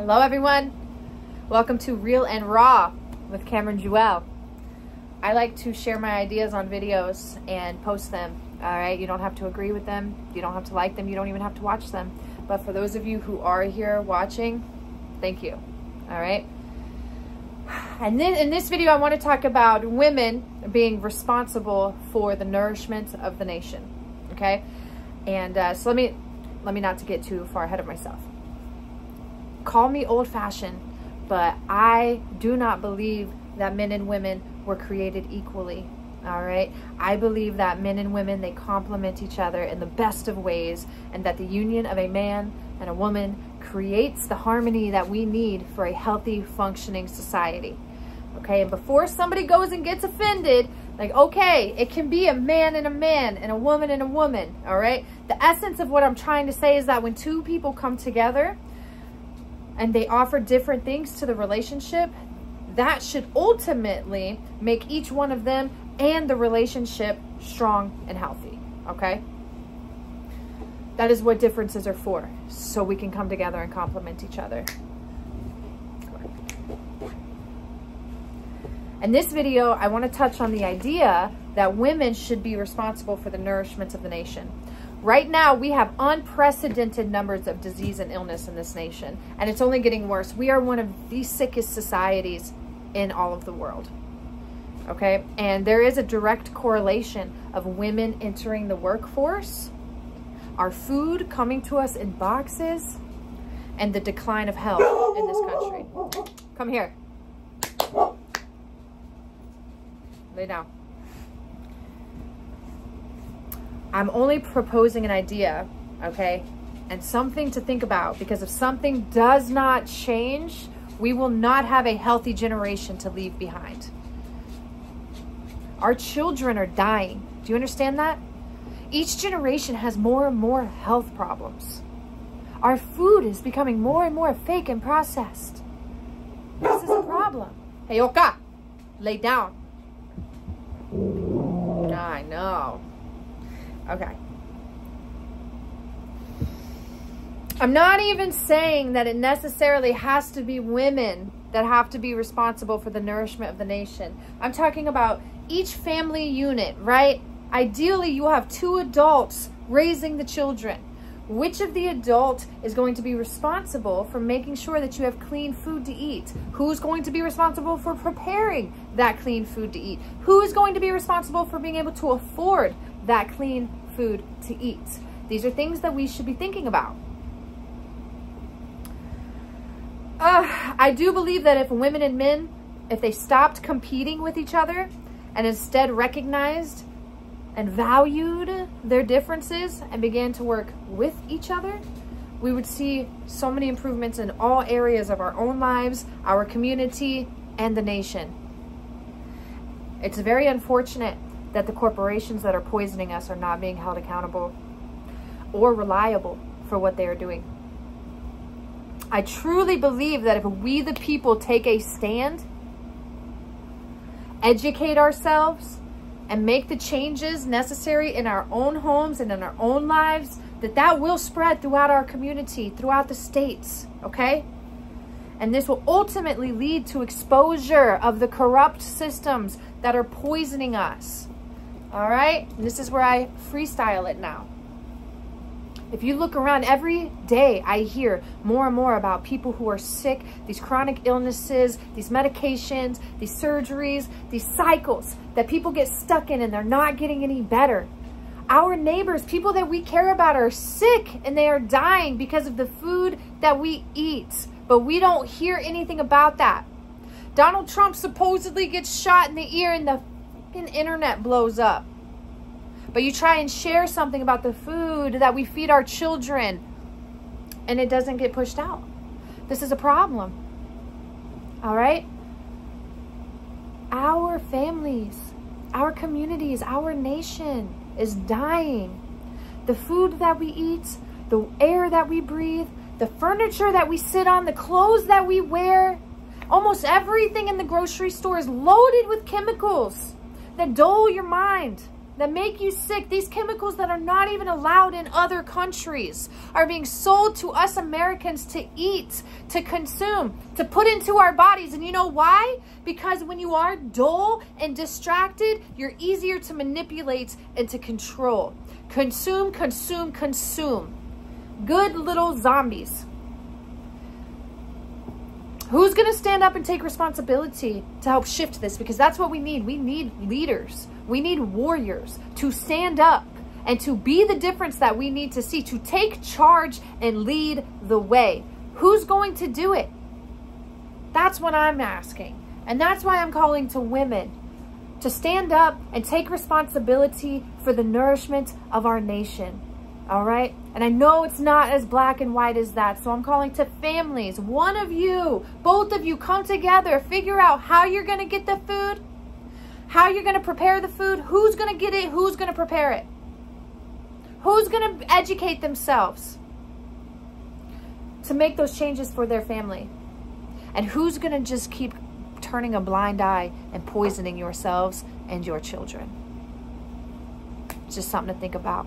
Hello, everyone. Welcome to Real and Raw with Cameron Jewell. I like to share my ideas on videos and post them. All right, you don't have to agree with them, you don't have to like them, you don't even have to watch them. But for those of you who are here watching, thank you. All right. And then in this video, I want to talk about women being responsible for the nourishment of the nation. Okay, and uh, so let me let me not to get too far ahead of myself call me old fashioned, but I do not believe that men and women were created equally. All right. I believe that men and women, they complement each other in the best of ways, and that the union of a man and a woman creates the harmony that we need for a healthy, functioning society. Okay. And before somebody goes and gets offended, like, okay, it can be a man and a man and a woman and a woman. All right. The essence of what I'm trying to say is that when two people come together, and they offer different things to the relationship, that should ultimately make each one of them and the relationship strong and healthy. Okay? That is what differences are for. So we can come together and complement each other. In this video, I want to touch on the idea that women should be responsible for the nourishment of the nation. Right now, we have unprecedented numbers of disease and illness in this nation, and it's only getting worse. We are one of the sickest societies in all of the world. Okay, and there is a direct correlation of women entering the workforce, our food coming to us in boxes, and the decline of health in this country. Come here. Lay down. I'm only proposing an idea, okay? And something to think about because if something does not change, we will not have a healthy generation to leave behind. Our children are dying. Do you understand that? Each generation has more and more health problems. Our food is becoming more and more fake and processed. This is a problem. Hey, Oka, lay down. I know. Okay. I'm not even saying that it necessarily has to be women that have to be responsible for the nourishment of the nation. I'm talking about each family unit, right? Ideally, you have two adults raising the children. Which of the adult is going to be responsible for making sure that you have clean food to eat? Who's going to be responsible for preparing that clean food to eat? Who is going to be responsible for being able to afford that clean food to eat. These are things that we should be thinking about. Uh, I do believe that if women and men, if they stopped competing with each other and instead recognized and valued their differences and began to work with each other, we would see so many improvements in all areas of our own lives, our community, and the nation. It's very unfortunate that the corporations that are poisoning us are not being held accountable or reliable for what they are doing. I truly believe that if we, the people, take a stand, educate ourselves, and make the changes necessary in our own homes and in our own lives, that that will spread throughout our community, throughout the states, okay? And this will ultimately lead to exposure of the corrupt systems that are poisoning us. All right, and this is where I freestyle it now. If you look around every day, I hear more and more about people who are sick, these chronic illnesses, these medications, these surgeries, these cycles that people get stuck in and they're not getting any better. Our neighbors, people that we care about are sick and they are dying because of the food that we eat. But we don't hear anything about that. Donald Trump supposedly gets shot in the ear and the internet blows up. But you try and share something about the food that we feed our children and it doesn't get pushed out. This is a problem. All right? Our families, our communities, our nation is dying. The food that we eat, the air that we breathe, the furniture that we sit on, the clothes that we wear, almost everything in the grocery store is loaded with chemicals that dull your mind, that make you sick, these chemicals that are not even allowed in other countries, are being sold to us Americans to eat, to consume, to put into our bodies. And you know why? Because when you are dull and distracted, you're easier to manipulate and to control. Consume, consume, consume. Good little zombies. Who's going to stand up and take responsibility to help shift this? Because that's what we need. We need leaders. We need warriors to stand up and to be the difference that we need to see, to take charge and lead the way. Who's going to do it? That's what I'm asking. And that's why I'm calling to women to stand up and take responsibility for the nourishment of our nation. All right? And I know it's not as black and white as that. So I'm calling to families. One of you, both of you come together. Figure out how you're going to get the food, how you're going to prepare the food, who's going to get it, who's going to prepare it, who's going to educate themselves to make those changes for their family, and who's going to just keep turning a blind eye and poisoning yourselves and your children. Just something to think about.